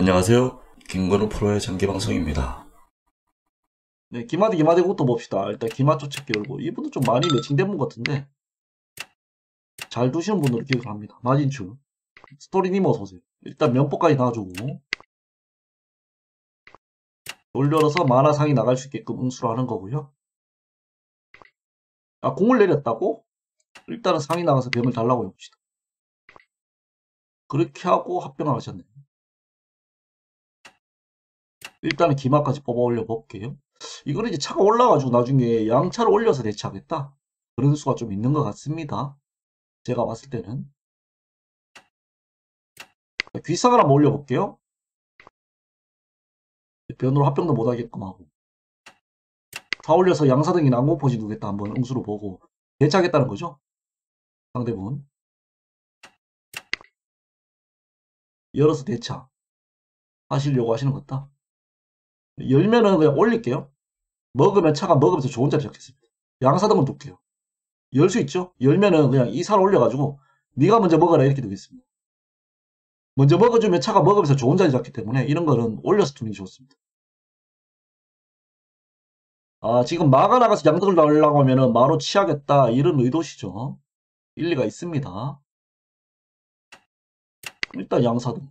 안녕하세요. 김건우 프로의 장기방송입니다. 네, 기마디 기마디부터 봅시다. 일단 찾기 열고 이분도 좀 많이 매칭된 분 같은데 잘 두시는 분으로 기억을 합니다. 마진추 스토리님 어서오세요. 일단 면포까지 놔주고 돌려서 만화상이 나갈 수 있게끔 응수를 하는 거고요. 아 공을 내렸다고? 일단은 상이 나가서 병을 달라고 해봅시다. 그렇게 하고 합병을 하셨네요. 일단은 기마까지 뽑아 올려 볼게요. 이거는 이제 차가 올라가지고 나중에 양차를 올려서 대체하겠다. 그런 수가 좀 있는 것 같습니다. 제가 봤을 때는. 귀상을 한번 올려볼게요. 변으로 합병도 못하게끔 하고. 다 올려서 양사등이 난공포지 두겠다 한번 응수로 보고 대체하겠다는 거죠. 상대분. 열어서 대차. 하시려고 하시는 것 같다. 열면은 그냥 올릴게요. 먹으면 차가 먹으면서 좋은 자리 잡겠습니다. 양사등은 둘게요. 열 수 있죠? 열면은 그냥 이 살 올려가지고 네가 먼저 먹어라 이렇게 두겠습니다. 먼저 먹어주면 차가 먹으면서 좋은 자리 잡기 때문에 이런 거는 올려서 두는 게 좋습니다. 아 지금 마가 나가서 양득을 넣으려고 하면은 마로 치하겠다 이런 의도시죠. 일리가 있습니다. 일단 양사등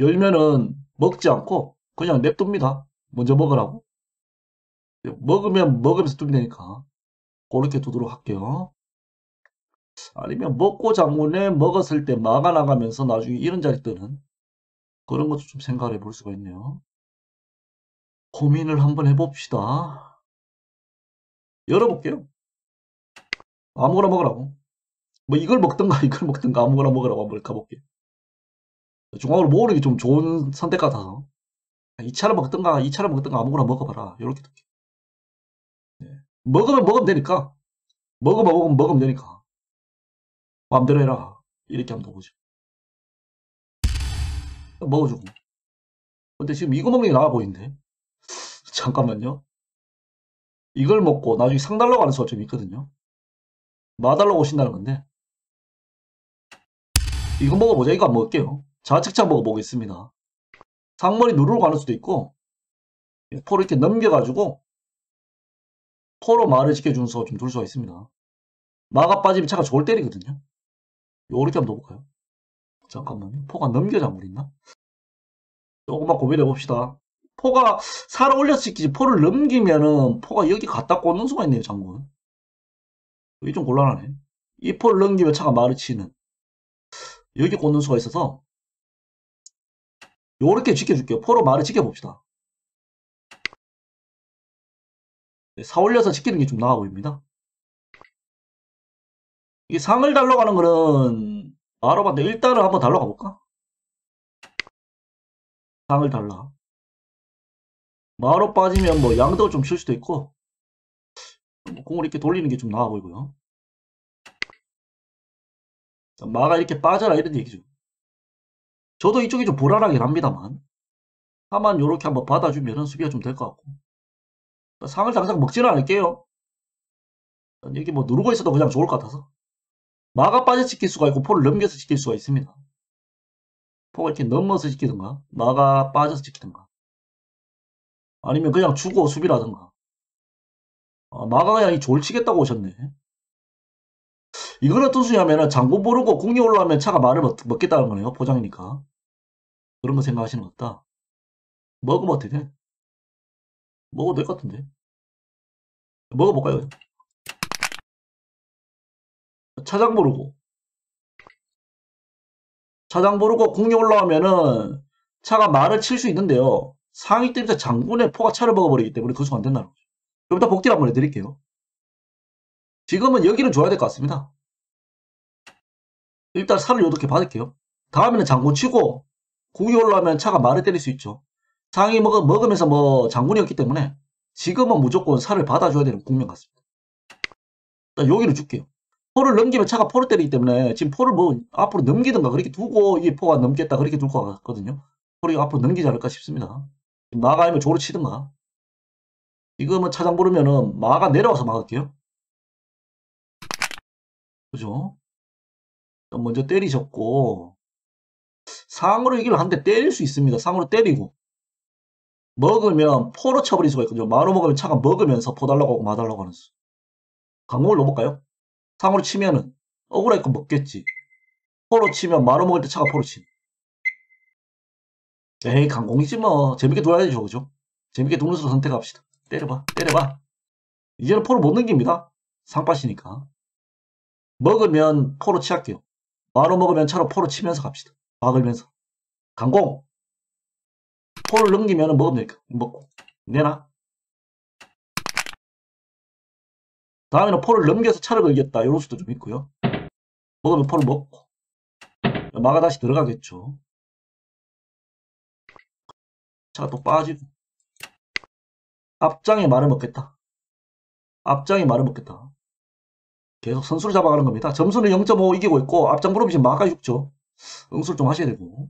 열면은 먹지 않고 그냥 냅둡니다. 먼저 먹으라고. 먹으면 먹으면서 두면 되니까 그렇게 두도록 할게요. 아니면 먹고 장문에 먹었을 때 마가 나가면서 나중에 이런 자리 뜨는 그런 것도 좀 생각을 해볼 수가 있네요. 고민을 한번 해봅시다. 열어볼게요. 아무거나 먹으라고. 뭐 이걸 먹든가 이걸 먹든가 아무거나 먹으라고 한번 가볼게요. 중앙으로 모으는 게 좀 좋은 선택 같아서. 2차를 먹든가 2차를 먹든가 아무거나 먹어봐라. 이렇게 듣게. 네. 먹으면 먹으면 되니까. 먹으면 먹으면 먹으면 되니까. 마음대로 해라. 이렇게 하면 보죠. 먹어주고. 근데 지금 이거 먹는 게 나아 보이는데. 잠깐만요. 이걸 먹고 나중에 상 달라고 하는 수가 좀 있거든요. 마 달라고 오신다는 건데. 이거 먹어보자. 이거 안 먹을게요. 좌측차 먹어보겠습니다. 상머리 누르러 가는 수도 있고 포를 이렇게 넘겨가지고 포로 말을 지켜주는 수가 좀둘 수가 있습니다. 마가 빠지면 차가 저걸 때리거든요. 요렇게 한번 넣어볼까요? 잠깐만요. 포가 넘겨져 버렸나? 조금만 고민해 봅시다. 포가 살아 올려서 지키지 포를 넘기면은 포가 여기 갖다 꽂는 수가 있네요. 장군. 이게 좀 곤란하네. 이 포를 넘기면 차가 말을 치는 여기 꽂는 수가 있어서 요렇게 지켜줄게요. 포로 말을 지켜봅시다. 네, 사 올려서 지키는 게 좀 나아 보입니다. 이 상을 달러 가는 거는 바로 봤는데 일단은 한번 달러 가볼까? 상을 달라. 마로 빠지면 뭐 양덕을 좀칠 수도 있고 뭐 공을 이렇게 돌리는 게 좀 나아 보이고요. 마가 이렇게 빠져라 이런 얘기죠. 저도 이쪽이 좀 불안하긴 합니다만 다만 요렇게 한번 받아주면 수비가 좀 될 것 같고. 상을 당장 먹지는 않을게요. 여기 뭐 누르고 있어도 그냥 좋을 것 같아서. 마가 빠져 지킬 수가 있고 포를 넘겨서 지킬 수가 있습니다. 포가 이렇게 넘어서 지키든가 마가 빠져서 지키든가. 아니면 그냥 주고 수비라든가. 아, 마가 그냥 이 졸치겠다고 오셨네 이건 어떤 수냐면은 장군 모르고 국리 올라오면 차가 말을 먹, 겠다는 거네요. 포장이니까. 그런 거 생각하시는 것 같다. 먹으면 어떻게 돼? 먹어도 될 것 같은데. 먹어볼까요? 차장 모르고. 차장 모르고 국리 올라오면은 차가 말을 칠 수 있는데요. 상위 때문에 장군의 포가 차를 먹어버리기 때문에 그 수가 안 된다는 거죠. 좀 이따 복귀를 한번 해드릴게요. 지금은 여기는 줘야 될 것 같습니다. 일단 살을 요렇게 받을게요. 다음에는 장군 치고 국이 올라오면 차가 말을 때릴 수 있죠. 상이 먹, 먹으면서 뭐 장군이었기 때문에 지금은 무조건 살을 받아줘야 되는 국면 같습니다. 여기를 줄게요. 포를 넘기면 차가 포를 때리기 때문에 지금 포를 뭐 앞으로 넘기든가 그렇게 두고 이 포가 넘겠다 그렇게 둘 것 같거든요. 포를 앞으로 넘기지 않을까 싶습니다. 마가 아니면 조를 치든가. 지금은 차장 부르면은 마가 내려와서 막을게요. 그죠? 먼저 때리셨고 상으로 이기를 한대 때릴 수 있습니다. 상으로 때리고. 먹으면 포로 쳐버릴 수가 있거든요. 마로 먹으면 차가 먹으면서 포 달라고 하고 마 달라고 하는 수. 강공을 넣어볼까요? 상으로 치면은 억울하니까 먹겠지. 포로 치면 마로 먹을 때 차가 포로 치. 에이 강공이지 뭐. 재밌게 돌아야죠 그죠? 재밌게 도는 수로 선택합시다. 때려봐 때려봐. 이제는 포를 못 넘깁니다. 상빠시니까. 먹으면 포로 치할게요. 마로 먹으면 차로 포로 치면서 갑시다. 막으면서. 강공. 포를 넘기면 먹으면 되니까. 먹고. 내놔. 다음에는 포를 넘겨서 차를 걸겠다. 이럴 수도 좀 있고요. 먹으면 포를 먹고. 마가 다시 들어가겠죠. 차가 또 빠지고. 앞장에 말을 먹겠다. 앞장에 말을 먹겠다. 계속 선수를 잡아가는 겁니다. 점수는 0.5 이기고 있고 앞장 지금 마가 6죠. 응수를 좀 하셔야 되고.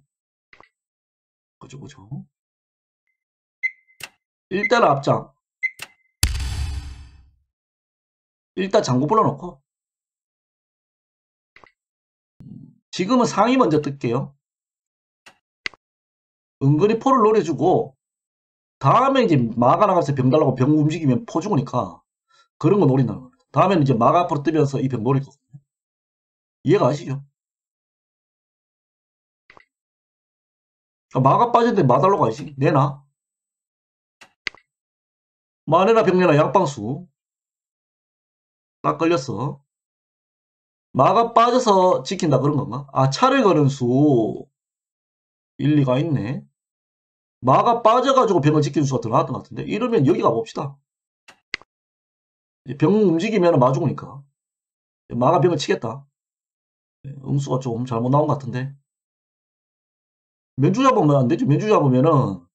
그죠 그죠. 일단 앞장. 일단 장구 불러놓고 지금은 상위 먼저 뜰게요. 은근히 포를 노려주고 다음에 이제 마가 나가서 병 달라고 병 움직이면 포 죽으니까 그런 거 노린다는 겁니다. 다음에는 이제 마가 앞으로 뜨면서 이병 노릴 거거든요. 이해가 가시죠? 마가 빠졌는데 마달로 가야지. 내놔. 마내나 병내나 양방수. 딱 걸렸어. 마가 빠져서 지킨다 그런 건가? 아 차를 거는 수. 일리가 있네. 마가 빠져가지고 병을 지키는 수가 더 나왔던 것 같은데 이러면 여기 가봅시다. 병 움직이면 마 죽으니까. 마가 병을 치겠다. 네, 응수가 좀 잘못 나온 것 같은데. 면주 잡으면 안 되죠. 면주 잡으면은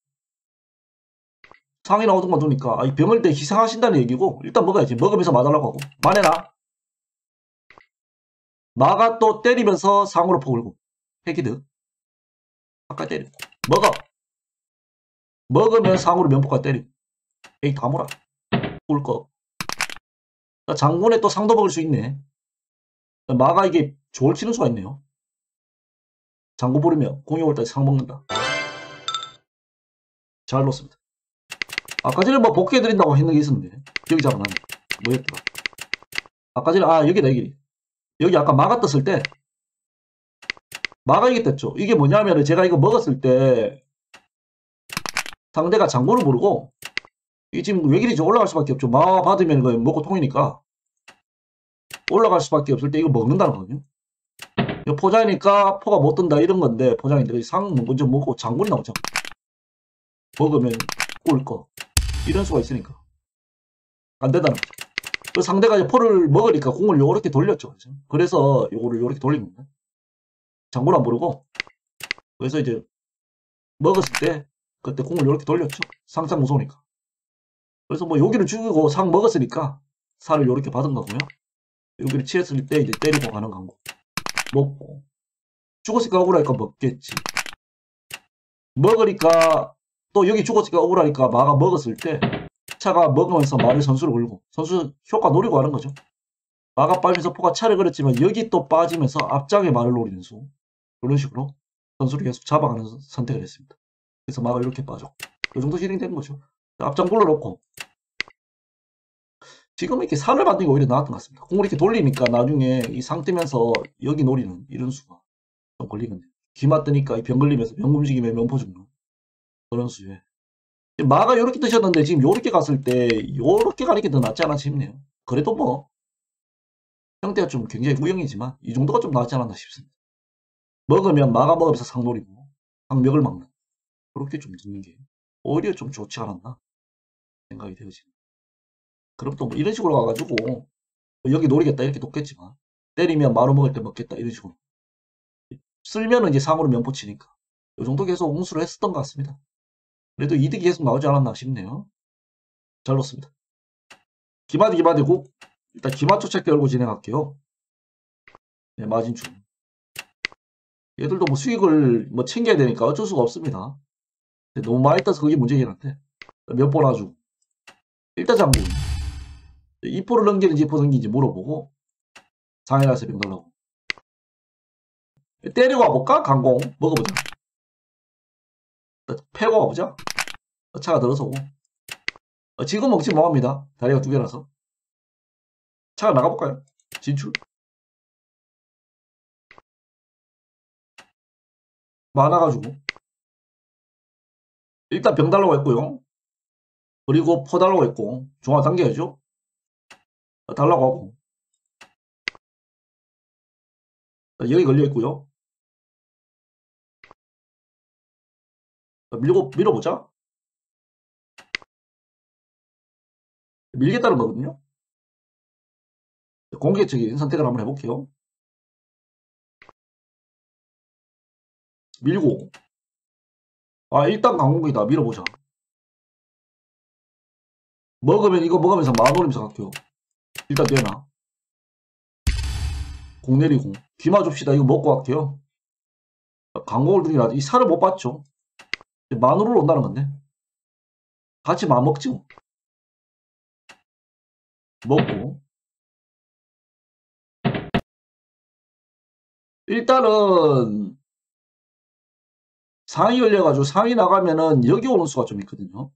상이 나오던 거 두니까 아, 이 병을 때 희생하신다는 얘기고 일단 먹어야지. 먹으면서 마달라고 하고. 마내나. 마가 또 때리면서 상으로 포글고. 패기드. 아까 때리고. 먹어. 먹으면 상으로 면포가 때리고. 에이 다물어. 꿀꺽. 장군에 또 상도 먹을 수 있네. 마가 이게 조을 치는 수가 있네요. 장구 부르면 올때상 먹는다. 잘 놓습니다. 아까 전에 뭐 복귀해드린다고 했는 게 있었는데 기억이 잘 안 나네. 뭐였더라. 아까 전에 아 여기다 여기. 여기 아까 마가 떴을 때 마가 이게 떴죠. 이게 뭐냐면 제가 이거 먹었을 때 상대가 장구를 부르고 이 지금 왜 이리 올라갈 수밖에 없죠. 마 받으면 이거 먹고 통이니까 올라갈 수밖에 없을 때 이거 먹는다는 거거든요. 이거 포장이니까 포가 못 뜬다 이런 건데 포장인데 상 먼저 먹고 장군이 나오죠. 먹으면 꿀 거. 이런 수가 있으니까 안 된다는 거죠. 그 상대가 이제 포를 먹으니까 공을 요렇게 돌렸죠. 그래서 요거를 요렇게 돌린 겁니다. 장군 안 부르고 그래서 이제 먹었을 때 그때 공을 요렇게 돌렸죠. 상상 무서우니까. 그래서 뭐 여기를 죽이고 상 먹었으니까 살을 요렇게 받은 거고요. 여기를 치했을 때 이제 때리고 가는 거고 먹고 죽었으니까 억울하니까 먹겠지. 먹으니까 또 여기 죽었으니까 억울하니까 마가 먹었을 때 차가 먹으면서 마를 선수를 걸고 선수 효과 노리고 하는 거죠. 마가 빠지면서 포가 차를 걸었지만 여기 또 빠지면서 앞장에 말을 노리는 수 이런 식으로 선수를 계속 잡아가는 선택을 했습니다. 그래서 마가 이렇게 빠져. 이 정도 진행되는 거죠. 앞장 불러놓고 지금 이렇게 산을 만드는 게 오히려 나았던 것 같습니다. 공을 이렇게 돌리니까 나중에 이 상 뜨면서 여기 노리는 이런 수가 좀 걸리겠네요. 귀 맞드니까 병 걸리면서 병 움직임에 면포 죽는 그런 수에 마가 요렇게 뜨셨는데 지금 요렇게 갔을 때 요렇게 가는 게 더 낫지 않나 싶네요. 그래도 뭐 형태가 좀 굉장히 무형이지만 이 정도가 좀 낫지 않았나 싶습니다. 먹으면 마가 먹으면서 상 노리고 상멱을 막는 그렇게 좀 듣는 게 오히려 좀 좋지 않았나 생각이 되어지는 그럼 또 뭐 이런 식으로 가가지고 뭐 여기 노리겠다 이렇게 놓겠지만 때리면 마루 먹을 때 먹겠다 이런 식으로 쓸면은 이제 상으로 면포 치니까 이 정도 계속 응수를 했었던 것 같습니다. 그래도 이득이 계속 나오지 않았나 싶네요. 잘 놓습니다. 기마디 기마디고 일단 기마초 체크 열고 진행할게요. 네, 마진출. 얘들도 뭐 수익을 뭐 챙겨야 되니까 어쩔 수가 없습니다. 너무 많이 떠서 그게 문제긴 한데 몇번 하죠. 일단 장군 2포를 넘기는지 2포 넘기는지 물어보고 상해라서 병 달라고 때리고 와볼까? 강공. 먹어보자. 패고 와보자. 차가 들어서고. 어, 지금 먹지 뭐합니다. 다리가 두 개라서. 차가 나가볼까요? 진출. 많아가지고. 일단 병 달라고 했고요. 그리고 포 달라고 했고. 당겨야죠. 어, 달라고 하고. 어, 여기 걸려 있고요. 어, 밀고, 밀어보자. 밀겠다는 거거든요. 공개적인 선택을 한번 해볼게요. 밀고. 아, 일단 강공기다. 밀어보자. 먹으면, 이거 먹으면서 만올리면서 갈게요. 일단 되나? 공 내리고. 귀마 줍시다. 이거 먹고 갈게요. 강공을 두기라. 이 살을 못 봤죠? 만으로 온다는 건데. 같이 마 먹지 뭐. 먹고. 일단은 상이 열려가지고 상이 나가면은 여기 오는 수가 좀 있거든요.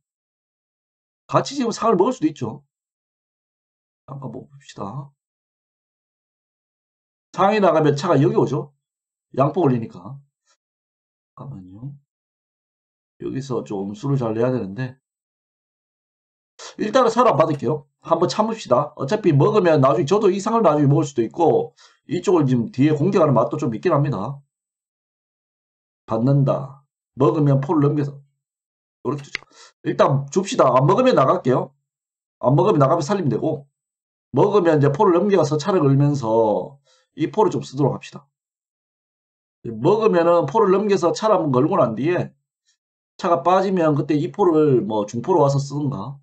같이 지금 상을 먹을 수도 있죠. 잠깐 뭐 봅시다. 상이 나가면 차가 여기 오죠. 양포 올리니까. 잠깐만요. 여기서 좀 수를 잘 내야 되는데 일단은 살안 받을게요. 한번 참읍시다. 어차피 먹으면 나중에 저도 이 상을 나중에 먹을 수도 있고 이쪽을 지금 뒤에 공격하는 맛도 좀 있긴 합니다. 받는다. 먹으면 포를 넘겨서 이렇게 주죠. 일단 줍시다. 안 먹으면 나갈게요. 안 먹으면 나가면 살리면 되고 먹으면 이제 포를 넘겨서 차를 걸면서 이 포를 좀 쓰도록 합시다. 먹으면은 포를 넘겨서 차를 한번 걸고 난 뒤에 차가 빠지면 그때 이 포를 뭐 중포로 와서 쓰든가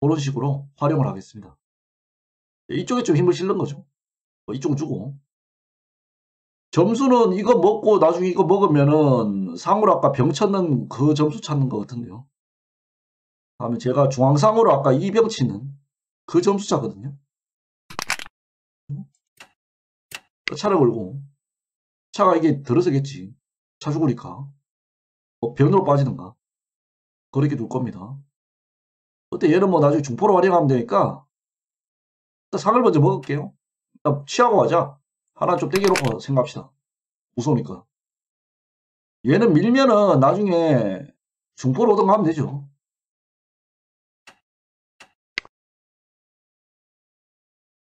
그런 식으로 활용을 하겠습니다. 이쪽에 좀 힘을 실는 거죠. 어, 이쪽은 주고. 점수는 이거 먹고 나중에 이거 먹으면은 상으로 아까 병 찾는 그 점수 찾는 것 같은데요. 다음에 제가 중앙상으로 아까 이 병 치는 그 점수 차거든요. 차를 걸고 차가 이게 들어서겠지. 차 죽으니까. 뭐 변으로 빠지든가. 그렇게 둘 겁니다. 그때 얘는 뭐 나중에 중포로 활용하면 되니까 일단 상을 먼저 먹을게요. 일단 취하고 가자. 하나 좀 땡겨놓고 생각합시다. 무서우니까. 얘는 밀면은 나중에 중포로 오든가 하면 되죠.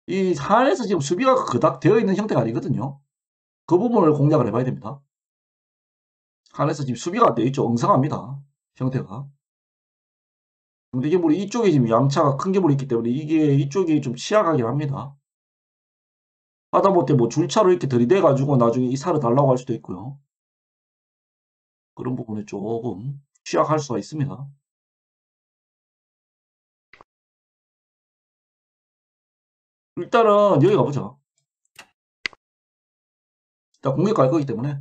이 산에서 지금 수비가 그닥 되어 있는 형태가 아니거든요. 그 부분을 공략을 해봐야 됩니다. 한에서 지금 수비가 되어 있죠. 엉성합니다. 형태가. 근데 이게 물이 이쪽에 지금 양차가 큰게 물이 있기 때문에 이게 이쪽이 좀 취약하긴 합니다. 하다못해 뭐 줄차로 이렇게 들이대 가지고 나중에 이 살을 달라고 할 수도 있고요. 그런 부분에 조금 취약할 수가 있습니다. 일단은 여기 가보자. 일단 공격 갈 거기 때문에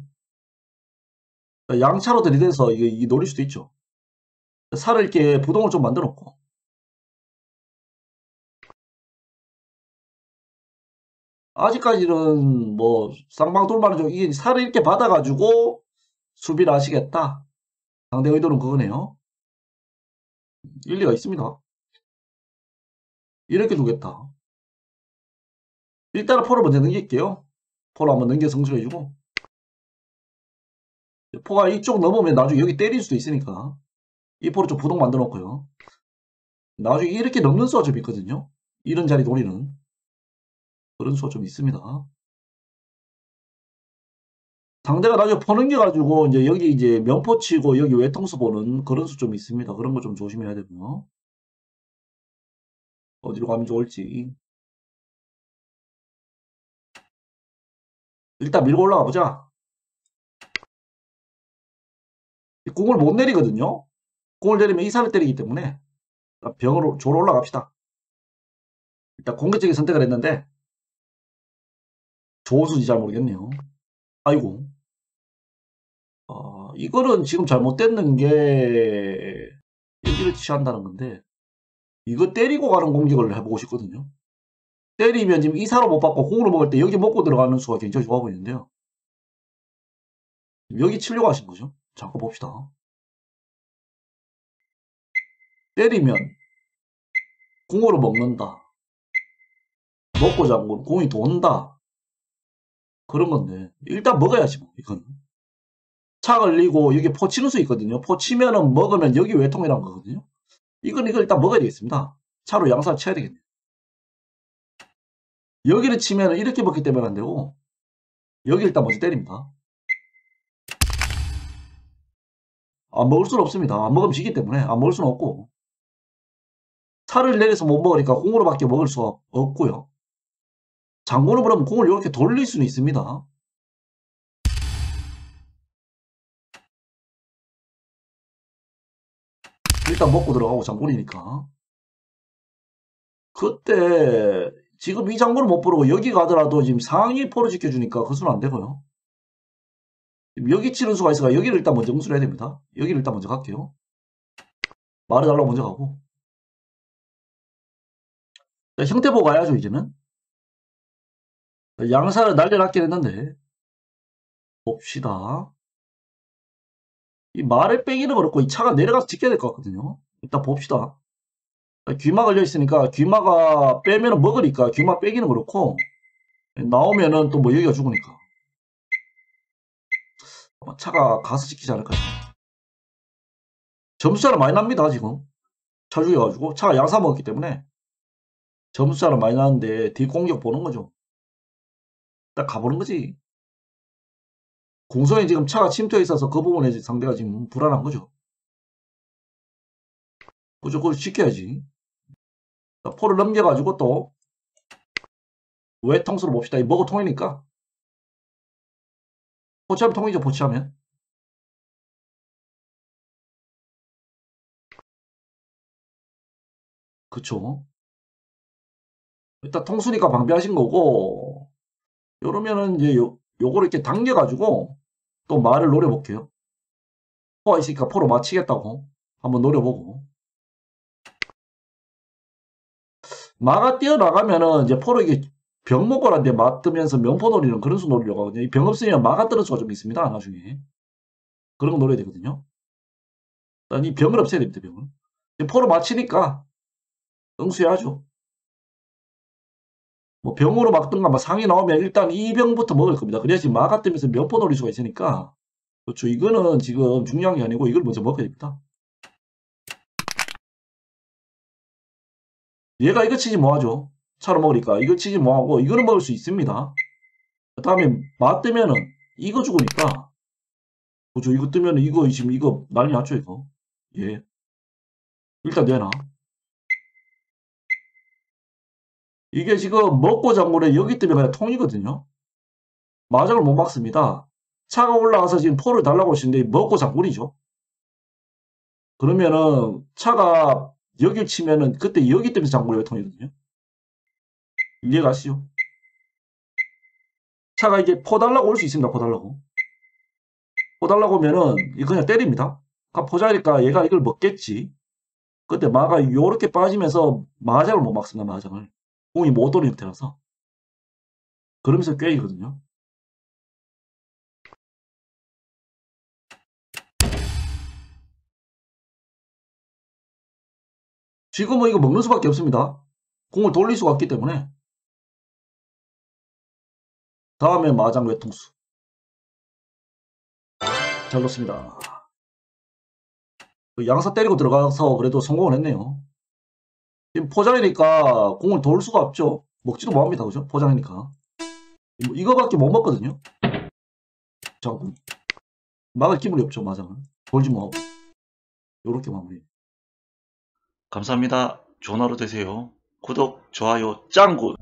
양차로 들이대서 이게, 이게 노릴 수도 있죠. 살을 이렇게 부동을 좀 만들어 놓고 아직까지는 뭐 쌍방돌만은 좀 이게 살을 이렇게 받아가지고 수비를 하시겠다. 상대 의도는 그거네요. 일리가 있습니다. 이렇게 두겠다. 일단은 포를 먼저 넘길게요. 포를 한번 넘겨 성술해주고 포가 이쪽 넘으면 나중에 여기 때릴 수도 있으니까 이 포를 좀 부동 만들어 놓고요. 나중에 이렇게 넘는 수가 좀 있거든요. 이런 자리 노리는 그런 수가 좀 있습니다. 상대가 나중에 포 넘겨가지고 이제 여기 이제 면포 치고 여기 외통수 보는 그런 수 좀 있습니다. 그런 거 좀 조심해야 되고요. 어디로 가면 좋을지. 일단 밀고 올라가 보자. 공을 못 내리거든요. 공을 내리면 이사를 때리기 때문에 병으로 조로 올라갑시다. 일단 공격적인 선택을 했는데 조수인지 잘 모르겠네요. 아이고. 어, 이거는 지금 잘못됐는 게 여기를 취한다는 건데 이거 때리고 가는 공격을 해보고 싶거든요. 때리면 지금 이사로 못 받고 공으로 먹을 때 여기 먹고 들어가는 수가 굉장히 좋아 보이는데요. 여기 치려고 하신 거죠. 잠깐 봅시다. 때리면 궁으로 먹는다. 먹고 잡고 공이 돈다. 그런 건데 일단 먹어야지 뭐 이건. 차 걸리고 여기 포 치는 수 있거든요. 포 치면은 먹으면 여기 외통이란 거거든요. 이건 이거 일단 먹어야 되겠습니다. 차로 양사를 쳐야 되겠네. 여기를 치면은 이렇게 먹기 때문에 안 되고 여기 일단 먼저 때립니다. 안 먹을 수는 없습니다. 안 먹으면 지기 때문에 안 먹을 수는 없고 차를 내려서 못 먹으니까 공으로밖에 먹을 수가 없고요. 장군은 그럼 공을 이렇게 돌릴 수는 있습니다. 일단 먹고 들어가고 장군이니까. 그때 지금 이 장군을 못 부르고 여기 가더라도 지금 상위 포를 지켜주니까 그 수는 안 되고요. 여기 치는 수가 있어가 여기를 일단 먼저 응수를 해야 됩니다. 여기를 일단 먼저 갈게요. 말해달라고 먼저 가고. 자, 형태 보고 가야죠 이제는. 양사를 날려놨긴 했는데 봅시다. 이 말을 빼기는 그렇고 이 차가 내려가서 지켜야 될 것 같거든요. 일단 봅시다. 귀마 걸려 있으니까 귀마가 빼면은 먹으니까 귀마 빼기는 그렇고 나오면은 또 뭐 여기가 죽으니까 차가 가서 지키지 않을까. 점수차는 많이 납니다 지금 차 죽여가지고 차가 양사 먹었기 때문에 점수차는 많이 나는데 뒷공격 보는 거죠. 딱 가보는 거지. 공성에 지금 차가 침투해 있어서 그 부분에 상대가 지금 불안한 거죠. 그죠? 그걸 지켜야지. 자, 포를 넘겨가지고 또 외통수로 봅시다. 이 먹어 통이니까. 포치하면 통이죠, 포치하면. 그쵸. 일단 통수니까 방비하신 거고, 요러면은 이제 요, 요거를 이렇게 당겨가지고 또 말을 노려볼게요. 포가 있으니까 포로 맞히겠다고 한번 노려보고. 마가 뛰어나가면은 이제 포로 이게 병 먹고란데 맞으면서 명포 노리는 그런 수 노리려고 하거든요. 이 병 없으면 마가 수가 좀 있습니다. 나중에. 그런 거 노려야 되거든요. 이 병을 없애야 됩니다. 병을. 포로 맞히니까 응수해야죠. 뭐 병으로 막든가 뭐 상이 나오면 일단 이 병부터 먹을 겁니다. 그래야지 마가 뜨면서 명포 노릴 수가 있으니까. 그렇죠. 이거는 지금 중요한 게 아니고 이걸 먼저 먹어야 됩니다. 얘가 이거 치지 뭐하죠? 차로 먹으니까 이거 치지 뭐하고 이거는 먹을 수 있습니다. 그 다음에 마 뜨면은 이거 죽으니까 그죠? 이거 뜨면은 이거 지금 이거 난리 났죠 이거. 예. 일단 내놔. 이게 지금 먹고 장군에 여기 때문에 그냥 통이거든요. 마장을 못 막습니다. 차가 올라가서 지금 포를 달라고 하시는데 먹고 장군이죠. 그러면은 차가 여길 치면은 그때 여기 때문에 장군이 통이거든요. 이해가시죠? 차가 이게 포 달라고 올 수 있습니다. 포 달라고. 포 달라고 오면은 그냥 때립니다. 포자니까 얘가 이걸 먹겠지. 그때 마가 요렇게 빠지면서 마장을 못 막습니다. 마장을. 공이 못 오는 형태라서 그러면서 꿰이거든요. 지금은 이거 먹는 수밖에 없습니다. 공을 돌릴 수가 없기 때문에 다음에 마장 외통수 잘 넣습니다. 그 양사 때리고 들어가서 그래도 성공을 했네요. 포장이니까 공을 돌 수가 없죠. 먹지도 못합니다. 그죠? 포장이니까. 뭐 이거밖에 못 먹거든요. 잠깐 막을 기분이 없죠. 마장은. 돌지 못하고. 요렇게 마무리. 감사합니다. 좋은 하루 되세요. 구독, 좋아요, 짱구!